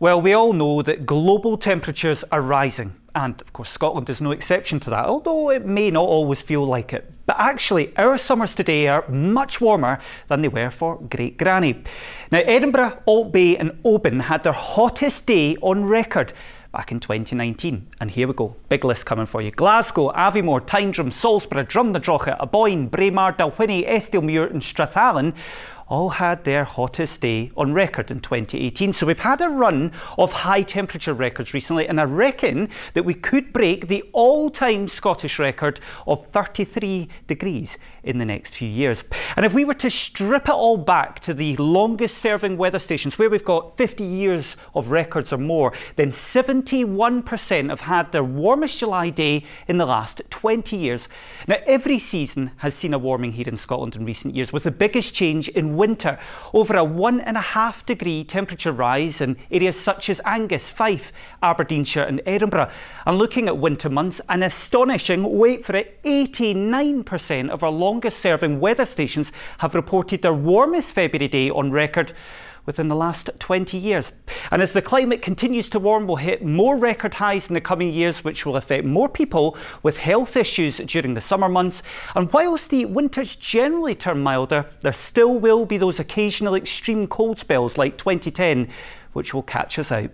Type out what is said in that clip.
Well, we all know that global temperatures are rising, and of course, Scotland is no exception to that, although it may not always feel like it. But actually, our summers today are much warmer than they were for Great Granny. Now, Edinburgh, Aultbea, and Oban had their hottest day on record back in 2019. And here we go, big list coming for you. Glasgow, Aviemore, Tyndrum, Salsburgh, Drumnadrochit, Aboyne, Braemar, Dalwhinnie, Eskdalemuir and Strathallan all had their hottest day on record in 2018. So we've had a run of high temperature records recently, and I reckon that we could break the all time Scottish record of 33 degrees in the next few years. And if we were to strip it all back to the longest serving weather stations, where we've got 50 years of records or more, then 71% have had their warmest July day in the last 20 years. Now, every season has seen a warming here in Scotland in recent years, with the biggest change in winter, over a one and a half degree temperature rise in areas such as Angus, Fife, Aberdeenshire, and Edinburgh. And looking at winter months, an astonishing, wait for it, 89% of our longest serving weather stations have reported their warmest February day on record within the last 20 years. And as the climate continues to warm, we'll hit more record highs in the coming years, which will affect more people with health issues during the summer months. And whilst the winters generally turn milder, there still will be those occasional extreme cold spells like 2010, which will catch us out.